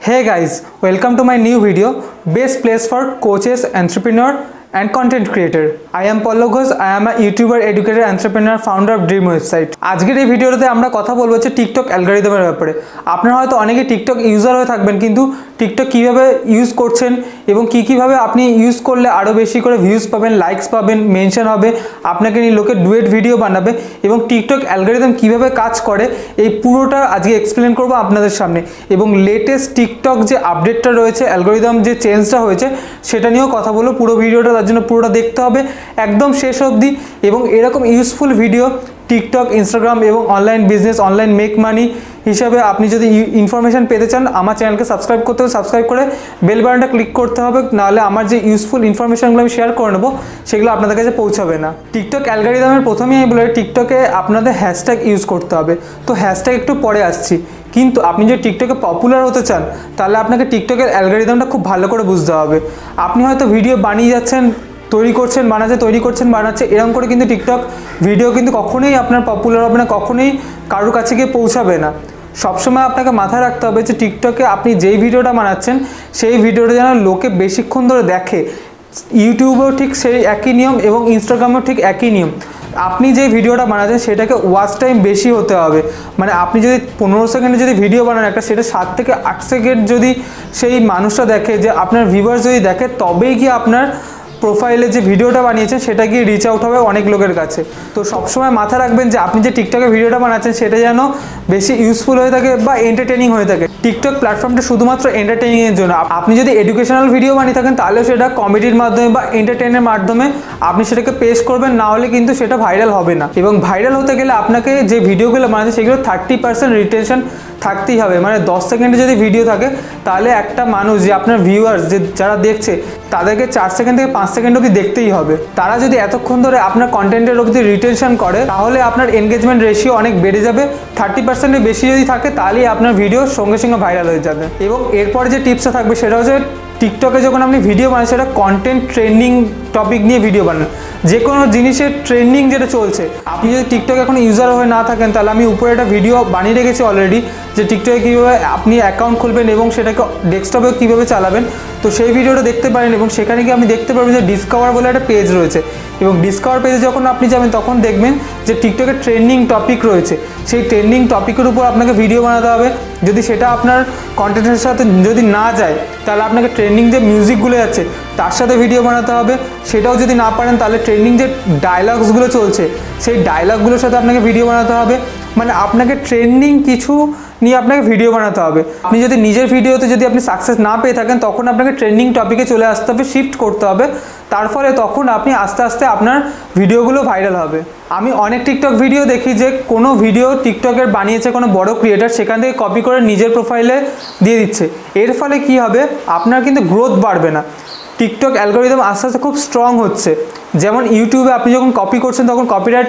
Hey guys, welcome to my new video, best place for coaches, entrepreneur and content creator. I am Pallav Ghosh, I am a YouTuber, educator, entrepreneur, founder of Dream Website. আজকের এই ভিডিওতে আমরা কথা বলব হচ্ছে TikTok অ্যালগোরিদমের ব্যাপারে আপনারা হয়তো অনেকে টিকটক ইউজার হয়ে থাকবেন কিন্তু টিকটক কীভাবে ইউজ করছেন এবং কী কীভাবে আপনি ইউজ করলে আরও বেশি করে ভিউজ পাবেন লাইকস পাবেন মেনশন হবে, আপনাকে নিয়ে লোকে ডুয়েট ভিডিও বানাবে এবং টিকটক অ্যালগোরিদম কীভাবে কাজ করে এই পুরোটা আজকে এক্সপ্লেন করব আপনাদের সামনে। এবং লেটেস্ট টিকটক যে আপডেটটা রয়েছে অ্যালগোরিদম যে চেঞ্জটা হয়েছে, সেটা নিয়েও কথা বলব। পুরো ভিডিওটা তার জন্য পুরোটা দেখতে হবে। একদম শেষ অবধি এবং এরকম ইউজফুল ভিডিও টিকটক, ইনস্টাগ্রাম এবং online business, online make money হিসাবে আপনি যদি ইনফরমেশন পেতে চান, আমার চ্যানেলকে সাবস্ক্রাইব করতে হবে সাবস্ক্রাইব করে বেল বাটনটা ক্লিক করতে হবে, নাহলে আমার যে ইউজফুল ইনফরমেশনগুলো আমি শেয়ার করে নেব, সেগুলো আপনাদের কাছে পৌঁছাবে না। টিকটক অ্যালগারিদমের প্রথমেই আমি বলে টিকটকে আপনাদের হ্যাশট্যাগ ইউজ করতে হবে। তো হ্যাশট্যাগ একটু পরে আসছি। কিন্তু আপনি যদি টিকটকে পপুলার হতে চান, তাহলে আপনাকে টিকটকের অ্যালগারিদমটা খুব ভালো করে বুঝতে হবে। আপনি হয়তো ভিডিও বানিয়ে যাচ্ছেন তৈরি করছেন বানাচ্ছে তৈরি করছেন, বানাচ্ছে, এরকম করে কিন্তু টিকটক ভিডিও কিন্তু কখনোই আপনার পপুলার হবে না, কখনোই কারোর কাছে গিয়ে পৌঁছাবে না। সবসময় আপনাকে মাথায় রাখতে হবে যে টিকটকে আপনি যেই ভিডিওটা বানাচ্ছেন, সেই ভিডিওটা যেন লোকে বেশিক্ষণ ধরে দেখে। ইউটিউবেও ঠিক সেই একই নিয়ম এবং ইনস্টাগ্রামেও ঠিক একই নিয়ম। আপনি যে ভিডিওটা বানাচ্ছেন, সেটাকে ওয়াচ টাইম বেশি হতে হবে। মানে আপনি যদি পনেরো সেকেন্ডে যদি ভিডিও বানান, একটা সেটা সাত থেকে আট সেকেন্ড যদি সেই মানুষটা দেখে যে আপনার ভিউয়ার্স যদি দেখে, তবেই কি আপনার প্রোফাইলে যে ভিডিওটা বানিয়েছেন সেটা গিয়ে রিচ আউট হবে অনেক লোকের কাছে। তো সবসময় মাথা রাখবেন যে, আপনি যে টিকটকে ভিডিওটা বানাচ্ছেন, সেটা যেন বেশি ইউজফুল হয়ে থাকে বা এন্টারটেনিং হয়ে থাকে। টিকটক প্ল্যাটফর্মটা শুধুমাত্র এন্টারটেনিংয়ের জন্য। আপনি যদি এডুকেশনাল ভিডিও বানিয়ে থাকেন তাহলে সেটা কমেডির মাধ্যমে বা এন্টারটেনের মাধ্যমে আপনি সেটাকে পেশ করবেন, না হলে কিন্তু সেটা ভাইরাল হবে না। এবং ভাইরাল হতে গেলে আপনাকে যে ভিডিওগুলো বানাচ্ছে সেগুলো থার্টি পার্সেন্ট রিটেনশন থাকতেই হবে। মানে দশ সেকেন্ডে যদি ভিডিও থাকে, তাহলে একটা মানুষ, যে আপনার ভিউয়ার্স যে যারা দেখছে, তাদেরকে চার সেকেন্ড থেকে পাঁচ সেকেন্ড অবধি দেখতেই হবে। তারা যদি এতক্ষণ ধরে আপনার কন্টেন্টের অবধি রিটেনশন করে, তাহলে আপনার এনগেজমেন্ট রেশিও অনেক বেড়ে যাবে। থার্টি পার্সেন্টের বেশি যদি থাকে, তাহলেই আপনার ভিডিও সঙ্গে সঙ্গে ভাইরাল হয়ে যাবে। এবং এরপর যে টিপসটা থাকবে, সেটা হচ্ছে টিকটকে যখন আপনি ভিডিও বানান, সেটা কন্টেন্ট ট্রেন্ডিং টপিক নিয়ে ভিডিও বানান। যে কোনো জিনিসের ট্রেন্ডিং যেটা চলছে, আপনি যদি টিকটক এখন ইউজার হয়ে না থাকেন, তাহলে আমি উপরে একটা ভিডিও বানিয়ে রেখেছি অলরেডি যে টিকটকে কীভাবে আপনি অ্যাকাউন্ট খুলবেন এবং সেটাকে ডেস্কটপে কীভাবে চালাবেন। তো সেই ভিডিওটা দেখতে পারেন এবং সেখানে গিয়ে আপনি দেখতে পারবেন যে ডিসকভার বলে একটা পেজ রয়েছে। এবং ডিসকভার পেজে যখন আপনি যাবেন, তখন দেখবেন যে টিকটকে ট্রেন্ডিং টপিক রয়েছে। সেই ট্রেন্ডিং টপিকের উপর আপনাকে ভিডিও বানাতে হবে। যদি সেটা আপনার কন্টেন্টের সাথে যদি না যায়, তাহলে আপনাকে ট্রেন্ডিং যে মিউজিকগুলো যাচ্ছে তার সাথে ভিডিও বানাতে হবে। সেটাও যদি না পারেন, তাহলে ট্রেন্ডিং যে ডায়লগসগুলো চলছে, সেই ডায়লগগুলোর সাথে আপনাকে ভিডিও বানাতে হবে। মানে আপনাকে ট্রেন্ডিং কিছু নিয়ে আপনাকে ভিডিও বানাতে হবে। আপনি যদি নিজের ভিডিওতে যদি আপনি সাকসেস না পেয়ে থাকেন, তখন আপনাকে ট্রেন্ডিং টপিকে চলে আসতে হবে শিফট করতে হবে। তার ফলে তখন আপনি আস্তে আস্তে আপনার ভিডিওগুলো ভাইরাল হবে। আমি অনেক টিকটক ভিডিও দেখি যে, কোনো ভিডিও টিকটকের বানিয়েছে কোনো বড় ক্রিয়েটার সেখান থেকে কপি করে নিজের প্রোফাইলে দিয়ে দিচ্ছে। এর ফলে কি হবে? আপনার কিন্তু গ্রোথ বাড়বে না। টিকটক অ্যালগোরিদম আস্তে আস্তে খুব স্ট্রং হচ্ছে। যেমন ইউটিউবে আপনি যখন কপি করছেন, তখন কপিরাইট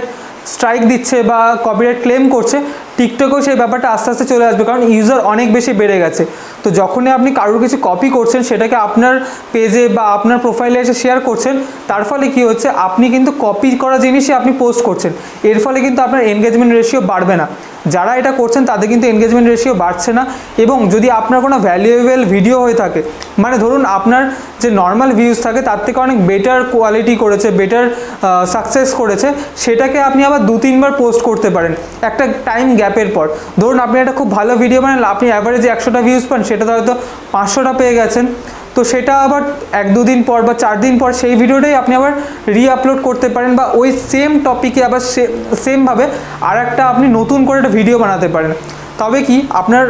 স্ট্রাইক দিচ্ছে বা কপিরাইট ক্লেম করছে টিকটকেও সেই ব্যাপারটা আস্তে আস্তে চলে আসবে, কারণ ইউজার অনেক বেশি বেড়ে গেছে। তো যখনই আপনি কারোর কিছু কপি করছেন, সেটাকে আপনার পেজে বা আপনার প্রোফাইলে এসে শেয়ার করছেন, তার ফলে কি হচ্ছে, আপনি কিন্তু কপি করা জিনিসই আপনি পোস্ট করছেন। এর ফলে কিন্তু আপনার এনগেজমেন্ট রেশিও বাড়বে না। যারা এটা করছেন, তাদের কিন্তু এনগেজমেন্ট রেশিও বাড়ছে না এবং যদি আপনার কোনো ভ্যালুয়েবল ভিডিও হয়ে থাকে মানে ধরুন আপনার যে নর্মাল ভিউজ থাকে, তার থেকে অনেক বেটার কোয়ালিটি করেছে বেটার সাকসেস করেছে, সেটাকে আপনি আবার দু তিনবার পোস্ট করতে পারেন। একটা টাইম গ্যাপের পর। ধরুন আপনি একটা খুব ভালো ভিডিও বানান আপনি অ্যাভারেজে একশোটা ভিউজ পান সেটাতে হয়তো পাঁচশোটা পেয়ে গেছেন। তো সেটা আবার এক দু দিন পর বা চার দিন পর সেই ভিডিওটাই আপনি আবার রি আপলোড করতে পারেন বা ওই সেম টপিকে আবার সেমভাবে আর একটা আপনি নতুন করে একটা ভিডিও বানাতে পারেন। তবে কি, আপনার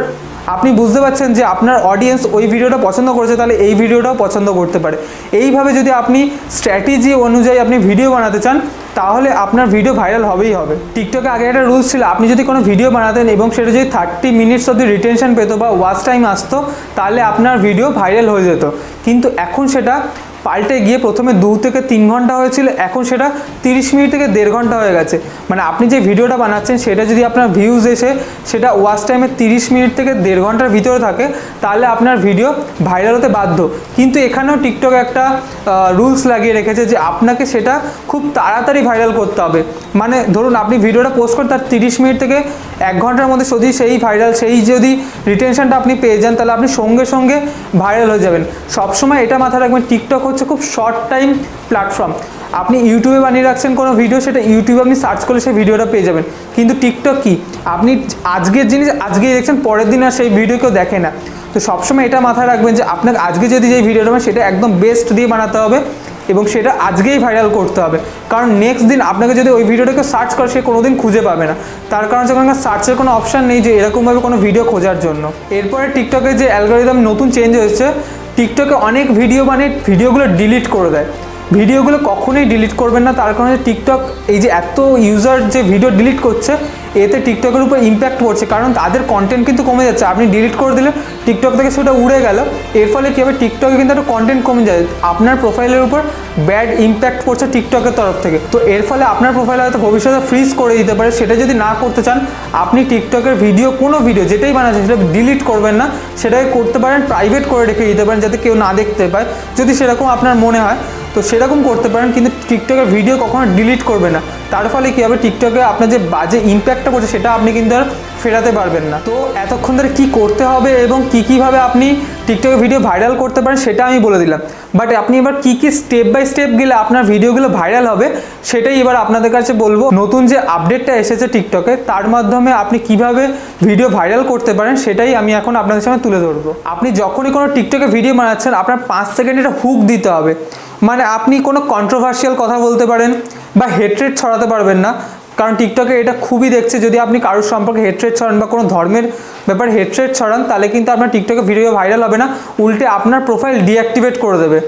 আপনি বুঝতে পারছেন যে আপনার অডিয়েন্স ওই ভিডিওটা পছন্দ করেছে, তাহলে এই ভিডিওটাও পছন্দ করতে পারে। এইভাবে যদি আপনি স্ট্র্যাটেজি অনুযায়ী আপনি ভিডিও বানাতে চান, তাহলে আপনার ভিডিও ভাইরাল হবেই হবে। টিকটকে আগে একটা রুলস ছিল, আপনি যদি কোনো ভিডিও বানাতেন এবং সেটা যদি থার্টি মিনিটস অব্দি রিটেনশন পেতো বা ওয়াচ টাইম আসতো, তাহলে আপনার ভিডিও ভাইরাল হয়ে যেত। কিন্তু এখন সেটা পাল্টে গিয়ে প্রথমে দু থেকে তিন ঘণ্টা হয়েছিল, এখন সেটা তিরিশ মিনিট থেকে দেড় ঘণ্টা হয়ে গেছে। মানে আপনি যে ভিডিওটা বানাচ্ছেন, সেটা যদি আপনার ভিউজ এসে সেটা ওয়াচ টাইমে তিরিশ মিনিট থেকে দেড় ঘণ্টার ভিতরে থাকে, তাহলে আপনার ভিডিও ভাইরাল হতে বাধ্য। কিন্তু এখানেও টিকটক একটা রুলস লাগিয়ে রেখেছে যে আপনাকে সেটা খুব তাড়াতাড়ি ভাইরাল করতে হবে। মানে ধরুন আপনি ভিডিওটা পোস্ট করেন তার তিরিশ মিনিট থেকে এক ঘণ্টার মধ্যে যদি সেই ভাইরাল সেই যদি রিটেনশনটা আপনি পেয়ে যান, তাহলে আপনি সঙ্গে সঙ্গে ভাইরাল হয়ে যাবেন। সবসময় এটা মাথায় রাখবেন টিকটক হচ্ছে খুব শর্ট টাইম প্ল্যাটফর্ম আপনি ইউটিউবে বানিয়ে রাখছেন কোনো ভিডিও সেটা ইউটিউবে আপনি সার্চ করলে সেই ভিডিওটা পেয়ে যাবেন। কিন্তু টিকটক কি? আপনি আজকের জিনিস, আজকেই দেখছেন, পরের দিন আর সেই ভিডিও কেউ দেখে না। তো সবসময় এটা মাথায় রাখবেন যে আপনাকে আজকে যদি যে ভিডিওটা হবে সেটা একদম বেস্ট দিয়ে বানাতে হবে এবং সেটা আজকেই ভাইরাল করতে হবে। কারণ নেক্সট দিন আপনাকে যদি ওই ভিডিওটাকে সার্চ করে, সে কোনো দিন খুঁজে পাবে না। তার কারণ যখন সার্চের কোনো অপশান নেই যে এরকমভাবে কোনো ভিডিও খোঁজার জন্য। এরপরে টিকটকে যে অ্যালগোরিদম নতুন চেঞ্জ হয়েছে টিকটকে অনেক ভিডিও মানে ভিডিওগুলো ডিলিট করে দেয়। ভিডিওগুলো কখনোই ডিলিট করবেন না, তার কারণে টিকটক এই যে এত ইউজার যে ভিডিও ডিলিট করছে এতে টিকটকের উপর ইম্প্যাক্ট পড়ছে। কারণ তাদের কন্টেন্ট কিন্তু কমে যাচ্ছে। আপনি ডিলিট করে দিলে টিকটক থেকে সেটা উড়ে গেল। এর ফলে কী হবে? টিকটকে কিন্তু একটা কন্টেন্ট কমে যায়। আপনার প্রোফাইলের উপর ব্যাড ইম্প্যাক্ট পড়ছে টিকটকের তরফ থেকে। তো এর ফলে আপনার প্রোফাইল হয়তো ভবিষ্যতে ফ্রিজ করে দিতে পারে। সেটা যদি না করতে চান, আপনি টিকটকের ভিডিও কোনো ভিডিও যেটাই বানাচ্ছেন, সেটা ডিলিট করবেন না। সেটাকে করতে পারেন প্রাইভেট করে রেখে দিতে পারেন, যাতে কেউ না দেখতে পায়। যদি সেরকম আপনার মনে হয় তো সেরকম করতে পারেন, কিন্তু টিকটকের ভিডিও কখনো ডিলিট করবে না। তার ফলে কী হবে? টিকটকে আপনার যে বাজে ইম্প্যাক্টটা করছে সেটা আপনি কিন্তু আর ফেরাতে পারবেন না। তো এতক্ষণ ধরে কী করতে হবে এবং কী কীভাবে আপনি টিকটকে ভিডিও ভাইরাল করতে পারেন, সেটা আমি বলে দিলাম। বাট আপনি এবার কী কী স্টেপ বাই স্টেপ গেলে আপনার ভিডিওগুলো ভাইরাল হবে, সেটাই এবার আপনাদের কাছে বলব। নতুন যে আপডেটটা এসেছে টিকটকে তার মাধ্যমে আপনি কীভাবে ভিডিও ভাইরাল করতে পারেন, সেটাই আমি এখন আপনাদের সামনে তুলে ধরবো। আপনি যখনই কোনো টিকটকে ভিডিও বানাচ্ছেন, আপনার পাঁচ সেকেন্ড একটা হুক দিতে হবে। মানে আপনি কোনো কন্ট্রোভার্সিয়াল কথা বলতে পারেন, বা হেট্রেট ছড়াতে পারবেন না। কারণ টিকটকে এটা খুবই দেখছে, যদি আপনি কারোর সম্পর্কে হেট্রেট ছড়ান বা কোনো ধর্মের ব্যাপারে হেট্রেট ছড়ান, তাহলে কিন্তু আপনার টিকটকে ভিডিও ভাইরাল হবে না, উল্টে আপনার প্রোফাইল ডিঅ্যাক্টিভেট করে দেবে।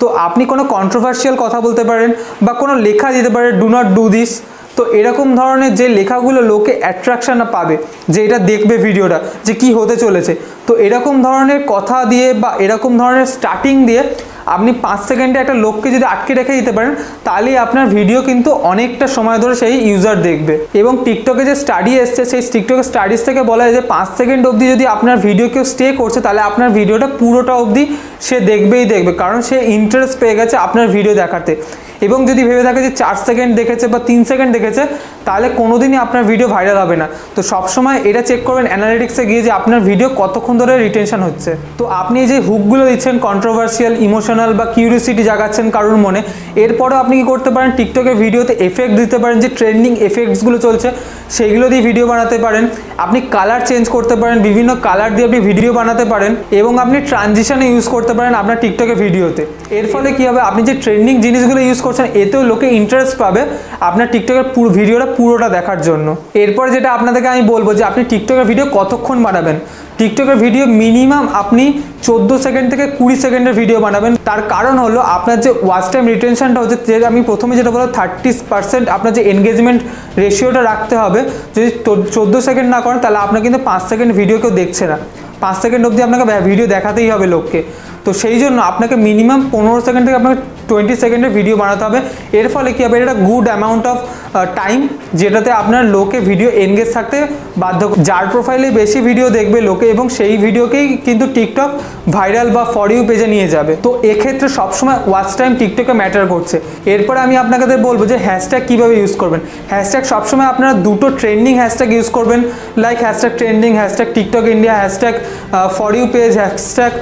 তো আপনি কোনো কন্ট্রোভার্সিয়াল কথা বলতে পারেন বা কোনো লেখা দিতে পারেন ডু নট ডু দিস তো এরকম ধরনের যে লেখাগুলো লোকে অ্যাট্রাকশান পাবে, যে এটা দেখবে ভিডিওটা যে কি হতে চলেছে। তো এরকম ধরনের কথা দিয়ে বা এরকম ধরনের স্টার্টিং দিয়ে আপনি পাঁচ সেকেন্ডে একটা লোককে যদি আটকে রেখে দিতে পারেন, তাহলে আপনার ভিডিও কিন্তু অনেকটা সময় ধরে সেই ইউজার দেখবে। এবং টিকটকে যে স্টাডি এসছে, সেই টিকটকে স্টাডিজ থেকে বলা হয় যে পাঁচ সেকেন্ড অবধি যদি আপনার ভিডিও কেউ স্টে করছে, তাহলে আপনার ভিডিওটা পুরোটা অবধি সে দেখবেই দেখবে, কারণ সে ইন্টারেস্ট পেয়ে গেছে আপনার ভিডিও দেখাতে। এবং যদি ভেবে থাকে যে চার সেকেন্ড দেখেছে বা তিন সেকেন্ড দেখেছে, তাহলে কোনোদিনই আপনার ভিডিও ভাইরাল হবে না। তো সবসময় এটা চেক করবেন অ্যানালিটিক্সে গিয়ে যে আপনার ভিডিও কতক্ষণ ধরে রিটেনশন হচ্ছে। তো আপনি যে হুকগুলো দিচ্ছেন কন্ট্রোভার্সিয়াল ইমোশনাল বা কিউরিয়াসিটি জাগাচ্ছেন কারোর মনে, এরপরেও আপনি কি করতে পারেন টিকটকে ভিডিওতে এফেক্ট দিতে পারেন, যে ট্রেন্ডিং এফেক্টসগুলো চলছে সেইগুলো দিয়ে ভিডিও বানাতে পারেন। আপনি কালার চেঞ্জ করতে পারেন, বিভিন্ন কালার দিয়ে আপনি ভিডিও বানাতে পারেন এবং আপনি ট্রানজিশানে ইউজ করতে পারেন আপনার টিকটকে ভিডিওতে এর ফলে কী হবে? আপনি যে ট্রেন্ডিং জিনিসগুলো ইউজ করছেন, এতেও লোকে ইন্টারেস্ট পাবে আপনার টিকটকের পুরো ভিডিওটা পুরোটা দেখার জন্য। এরপর যেটা আপনাদেরকে আমি বলব যে, আপনি টিকটকের ভিডিও কতক্ষণ বানাবেন? টিকটকের ভিডিও মিনিমাম আপনি চোদ্দ সেকেন্ড থেকে কুড়ি সেকেন্ডের ভিডিও বানাবেন। তার কারণ হলো আপনার যে ওয়াচ টাইম রিটেনশনটা হচ্ছে, যে আমি প্রথমে যেটা বললাম থার্টি পার্সেন্ট আপনার যে এনগেজমেন্ট রেশিওটা রাখতে হবে। যদি চোদ্দ সেকেন্ড না করেন, তাহলে আপনার কিন্তু পাঁচ সেকেন্ড ভিডিও কেউ দেখছে না। পাঁচ সেকেন্ড অবধি আপনাকে ভিডিও দেখাতেই হবে লোককে। তো সেই জন্য আপনাকে মিনিমাম পনেরো সেকেন্ড থেকে আপনাকে টোয়েন্টি সেকেন্ডের ভিডিও বানাতে হবে। এর ফলে কী হবে? এটা গুড অ্যামাউন্ট অফ টাইম যেটাতে আপনার লোকে ভিডিও এনগেজ থাকতে বাধ্য যার প্রোফাইলে বেশি ভিডিও দেখবে লোকে এবং সেই ভিডিওকেই কিন্তু টিকটক ভাইরাল বা ফর ইউ পেজে নিয়ে যাবে। তো এক্ষেত্রে সবসময় ওয়াচ টাইম টিকটকে ম্যাটার করছে। এরপরে আমি আপনাদের বলব যে হ্যাশট্যাগ কীভাবে ইউজ করবেন? হ্যাশট্যাগ সবসময় আপনারা দুটো ট্রেন্ডিং হ্যাশট্যাগ ইউজ করবেন। Like hashtag trending hashtag TikTok India hashtag for you page hashtag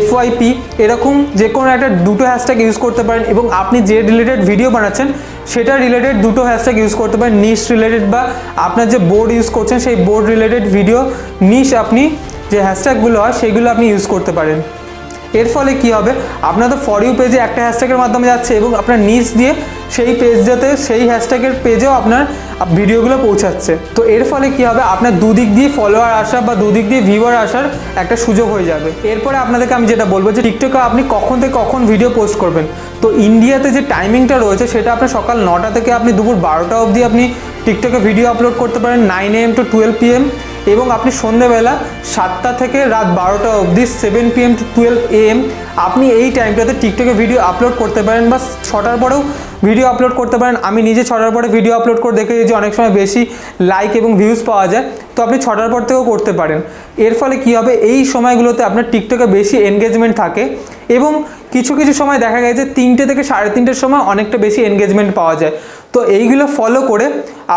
FYP এরকম যে কোনো একটা দুটো হ্যাশট্যাগ ইউজ করতে পারেন এবং আপনি যে রিলেটেড ভিডিও বানাচ্ছেন, সেটা রিলেটেড দুটো হ্যাশট্যাগ ইউজ করতে পারেন। নিস রিলেটেড বা আপনার যে বোর্ড ইউজ করছেন, সেই বোর্ড রিলেটেড ভিডিও নিস আপনি যে হ্যাশট্যাগুলো হয়, সেগুলো আপনি ইউজ করতে পারেন। এর ফলে কি হবে? আপনার তো ফর ইউ পেজে একটা হ্যাশট্যাগের মাধ্যমে যাচ্ছে এবং আপনার নিচ দিয়ে সেই পেজ যাতে সেই হ্যাশট্যাগের পেজেও আপনার ভিডিওগুলো পৌঁছাচ্ছে। তো এর ফলে কি হবে? আপনার দুদিক দিয়ে ফলোয়ার আসা বা দুদিক দিয়ে ভিউয়ার আসার একটা সুযোগ হয়ে যাবে। এরপরে আপনাদেরকে আমি যেটা বলব যে টিকটকে আপনি কখন থেকে কখন ভিডিও পোস্ট করবেন। তো ইন্ডিয়াতে যে টাইমিংটা রয়েছে সেটা আপনার সকাল নটা থেকে আপনি দুপুর বারোটা অবধি আপনি টিকটকে ভিডিও আপলোড করতে পারেন। Nine AM to twelve PM এবং আপনি সন্ধেবেলা সাতটা থেকে রাত বারোটা অবধি seven PM to twelve AM আপনি এই টাইমটাতে টিকটকে ভিডিও আপলোড করতে পারেন বা ছটার পরেও ভিডিও আপলোড করতে পারেন। আমি নিজে ছটার পরে ভিডিও আপলোড করে দেখে যে অনেক সময় বেশি লাইক এবং ভিউজ পাওয়া যায়। তো আপনি ছটার পর থেকেও করতে পারেন। এর ফলে কি হবে? এই সময়গুলোতে আপনার টিকটকে বেশি এনগেজমেন্ট থাকে এবং কিছু কিছু সময় দেখা গেছে তিনটে থেকে সাড়ে তিনটের সময় অনেকটা বেশি এনগেজমেন্ট পাওয়া যায়। তো এইগুলো ফলো করে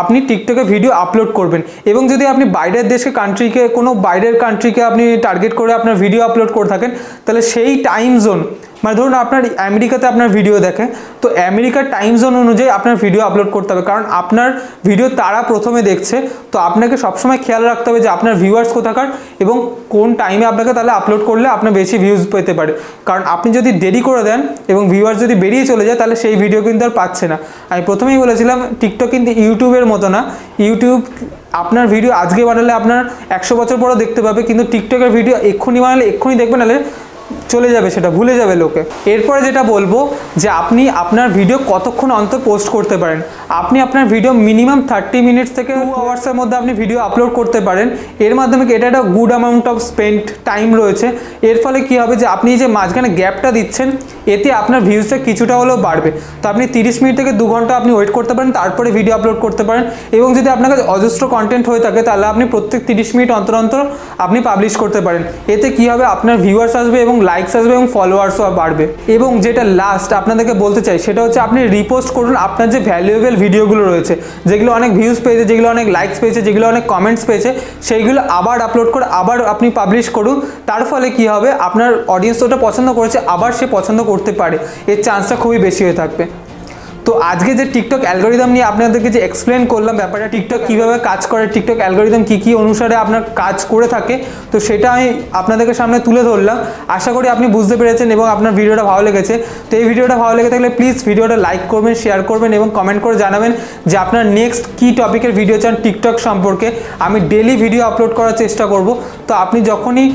আপনি টিকটকে ভিডিও আপলোড করবেন। এবং যদি আপনি বাইরের দেশকে কান্ট্রিকে কোনো বাইরের কান্ট্রিকে আপনি টার্গেট করে আপনার ভিডিও আপলোড করে থাকেন, তাহলে সেই টাইম জোন মানে ধরুন আপনার আমেরিকাতে আপনার ভিডিও দেখে তো আমেরিকার টাইম জোন অনুযায়ী আপনার ভিডিও আপলোড করতে হবে। কারণ আপনার ভিডিও তারা প্রথমে দেখছে, তো আপনাকে সবসময় খেয়াল রাখতে হবে যে আপনার ভিউয়ার্স কোথাকার এবং কোন টাইমে আপনাকে তাহলে আপলোড করলে আপনার বেশি ভিউজ পেতে পারে। কারণ আপনি যদি দেরি করে দেন এবং ভিউয়ার্স যদি বেরিয়ে চলে যায়, তাহলে সেই ভিডিও কিন্তু আর পাচ্ছে না। আমি প্রথমেই বলেছিলাম টিকটক কিন্তু ইউটিউবের মতো না। ইউটিউব আপনার ভিডিও আজকে বানালে আপনার একশো বছর পরও দেখতে পাবে, কিন্তু টিকটকের ভিডিও এক্ষুনি বানালে এক্ষুনি দেখবে নাহলে চলে যাবে, সেটা ভুলে যাবে লোকে। এরপরে যেটা বলব যে আপনি আপনার ভিডিও কতক্ষণ অন্তর পোস্ট করতে পারেন। আপনি আপনার ভিডিও মিনিমাম থার্টি মিনিটস থেকে টু আওয়ার্সের মধ্যে আপনি ভিডিও আপলোড করতে পারেন। এর মাধ্যমে এটা একটা good amount of spend time রয়েছে। এর ফলে কি হবে যে আপনি যে মাঝখানে গ্যাপটা দিচ্ছেন, এতে আপনার ভিউজটা কিছুটা হলেও বাড়বে। তো আপনি তিরিশ মিনিট থেকে দু ঘণ্টা আপনি ওয়েট করতে পারেন, তারপরে ভিডিও আপলোড করতে পারেন। এবং যদি আপনার কাছে অজস্র কন্টেন্ট হয়ে থাকে, তাহলে আপনি প্রত্যেক তিরিশ মিনিট অন্তর অন্তর আপনি পাবলিশ করতে পারেন। এতে কি হবে? আপনার ভিউয়ার্স আসবে এবং লাইকস আসবে এবং ফলোয়ার্সও বাড়বে। এবং যেটা লাস্ট আপনাদেরকে বলতে চাই, সেটা হচ্ছে আপনি রিপোস্ট করুন আপনার যে ভ্যালুয়েবল ভিডিওগুলো রয়েছে, যেগুলো অনেক ভিউজ পেয়েছে, যেগুলো অনেক লাইকস পেয়েছে, যেগুলো অনেক কমেন্টস পেয়েছে, সেইগুলো আবার আপলোড করে আবার আপনি পাবলিশ করুন। তার ফলে কি হবে? আপনার অডিয়েন্স ওটা পছন্দ করেছে, আবার সে পছন্দ করতে পারে। এর চান্সটা খুবই বেশি হয়ে থাকবে। তো আজকে যে টিকটক অ্যালগোরিদম নিয়ে আপনাদেরকে যে এক্সপ্লেন করলাম, ব্যাপারটা টিকটক কীভাবে কাজ করে টিকটক অ্যালগোরিদম কী কী অনুসারে আপনার কাজ করে থাকে, তো সেটা আমি আপনাদেরকে সামনে তুলে ধরলাম। আশা করি আপনি বুঝতে পেরেছেন এবং আপনার ভিডিওটা ভালো লেগেছে। তো এই ভিডিওটা ভালো লেগে থাকলে প্লিজ ভিডিওটা লাইক করবেন শেয়ার করবেন এবং কমেন্ট করে জানাবেন যে আপনার নেক্সট কী টপিকের ভিডিও চান টিকটক সম্পর্কে। আমি ডেলি ভিডিও আপলোড করার চেষ্টা করব। তো আপনি যখনই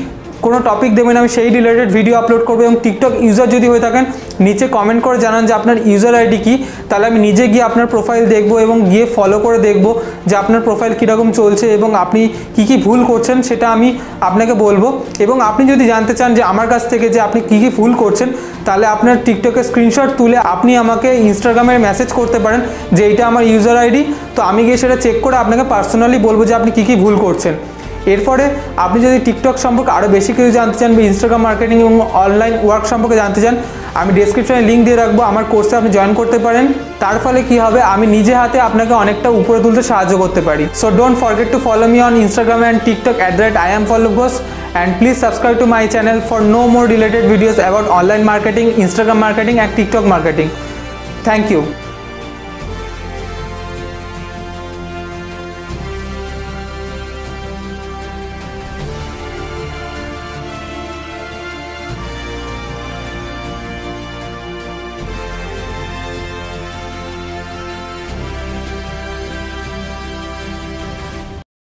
কোনো টপিক দেবেন আমি সেই রিলেটেড ভিডিও আপলোড করব এবং টিকটক ইউজার যদি হয়ে থাকেন, নিচে কমেন্ট করে জানান যে আপনার ইউজার আইডি কী। তাহলে আমি নিজে গিয়ে আপনার প্রোফাইল দেখব এবং গিয়ে ফলো করে দেখব যে আপনার প্রোফাইল কীরকম চলছে এবং আপনি কি কি ভুল করছেন সেটা আমি আপনাকে বলব। এবং আপনি যদি জানতে চান যে আমার কাছ থেকে যে আপনি কি কি ভুল করছেন, তাহলে আপনার টিকটকে স্ক্রিনশট তুলে আপনি আমাকে ইনস্টাগ্রামে মেসেজ করতে পারেন যে এইটা আমার ইউজার আইডি তো আমি গিয়ে সেটা চেক করে আপনাকে পার্সোনালি বলব যে আপনি কী কী ভুল করছেন। এরপরে আপনি যদি টিকটক সম্পর্কে আরও বেশি কিছু জানতে চান বা ইনস্টাগ্রাম মার্কেটিং এবং অনলাইন ওয়ার্ক সম্পর্কে জানতে চান, আমি ডিসক্রিপশনে লিঙ্ক দিয়ে রাখব। আমার কোর্সে আপনি জয়েন করতে পারেন। তার ফলে কি হবে? আমি নিজে হাতে আপনাকে অনেকটা উপরে তুলতে সাহায্য করতে পারি। So don't forget to follow me on Instagram and TikTok at the rate I am follow Ghosh and please subscribe to my channel for no more related videos about online marketing Instagram marketing and TikTok marketing thank you.